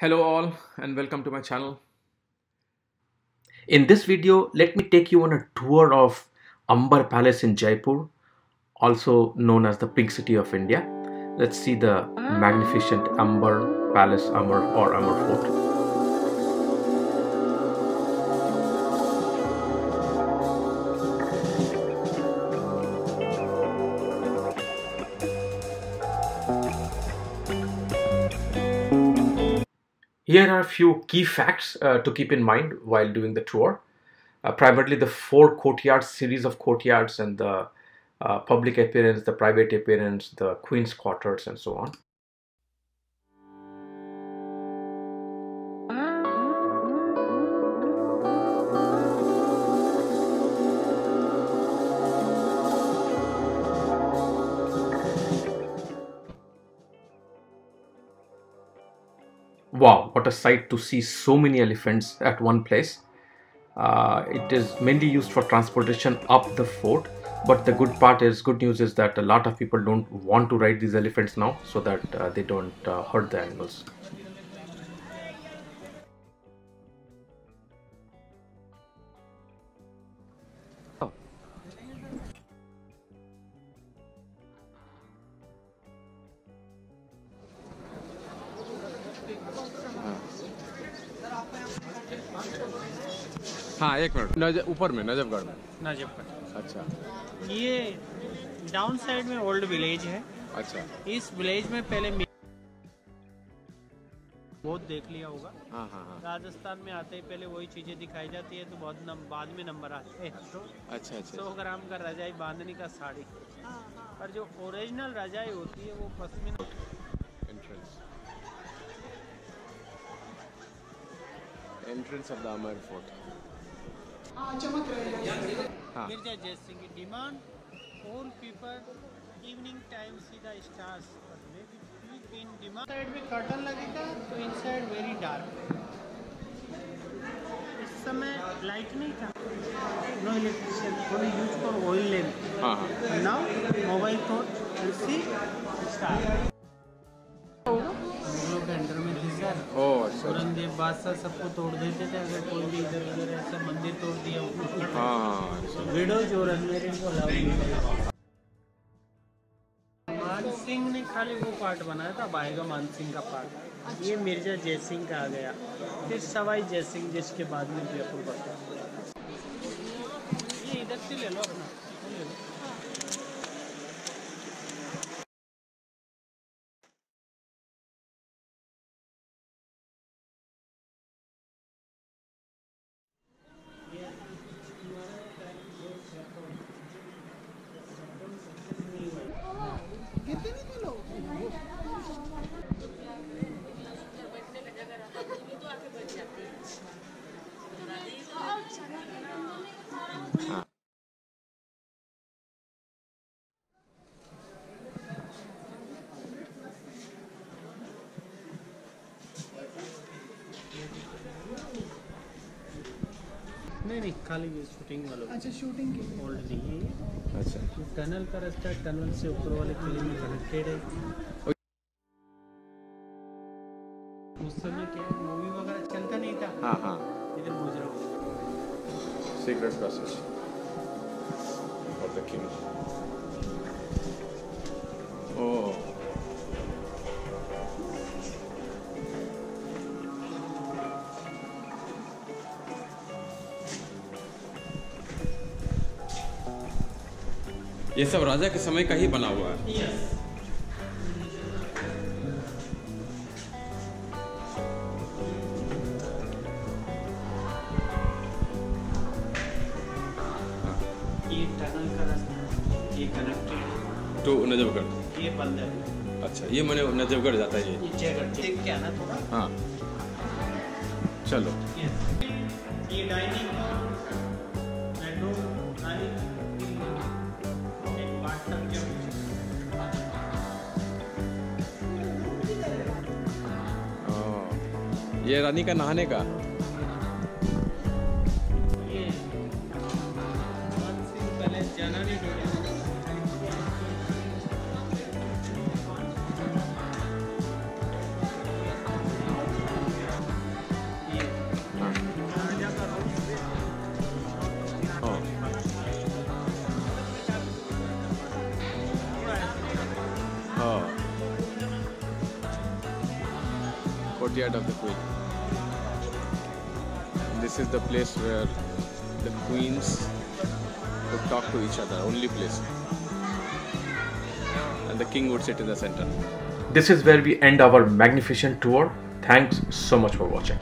Hello all and welcome to my channel. In this video, let me take you on a tour of Amber Palace in Jaipur, also known as the Pink City of India. Let's see the magnificent Amber Palace Amber or Amber Fort. Here are a few key facts uh, to keep in mind while doing the tour. Uh, primarily the four courtyards, series of courtyards and the uh, public appearance, the private appearance, the queen's quarters and so on. Wow, what a sight to see so many elephants at one place. Uh, it is mainly used for transportation up the fort but the good part is good news is that a lot of people don't want to ride these elephants now so that uh, they don't uh, hurt the animals हाँ एक minute. ऊपर में नजफगढ़ में। नजफगढ़। अच्छा। ये down side में old village है। अच्छा। इस विलेज में पहले बहुत देख लिया होगा। हाँ हाँ हाँ। राजस्थान में आते ही पहले वही चीज़ें दिखाई जाती है तो बहुत नम, बाद में नंबर आते हैं। तो अच्छा अच्छा। सौ ग्राम का रजाई बांधने का साड़ी। पर जो ओरिजिनल रजाई होती है वो pashmina entrance entrance of the Amar fort हाँ। मिर्ज़ा जय सिंह की demand all people evening time see the stars in demand side में कर्टन लगेगा तो इन साइड वेरी डार्क इस समय लाइट नहीं था। नो इलेक्ट्रिशियन थोड़ी यूज़ फॉर ऑयल लैम्प हाँ। हाँ now mobile phone see star Aurangzeb बादशाह सबको तोड़ देते थे अगर कोई भी इधर उधर ऐसा मंदिर तोड़ दिया हाँ हाँ अच्छा। अनमेरिड को किया। मान सिंह ने खाली वो पार्ट बनाया था बाएगा मान सिंह का पार्ट। ये मिर्ज़ा जयसिंह का आ गया। फिर सवाई जयसिंह जिसके बाद में जयपुर बसा। ये इधर से ले लो अपना। नहीं नहीं खाली ये शूटिंग वालों अच्छा शूटिंग की ऑलरेडी है अच्छा। टनल का रास्ता टनल से ऊपर वाले किले में कनेक्टेड है। उस समय क्या मूवी वगैरह चलता नहीं था? हाँ हाँ। इधर गुजरा हुआ secret passage of the king. ये सब राजा के समय का ही बना हुआ है। ये टनल का रास्ता ये कनेक्टेड टू नजफगढ़। ये बंद है। अच्छा ये मैंने नजफगढ़ जाता है ये। हाँ चलो। ये डाइनिंग ये रानी का नहाने का courtyard of the queen. This is the place where the queens would talk to each other, only place. And the king would sit in the center. This is where we end our magnificent tour. Thanks so much for watching.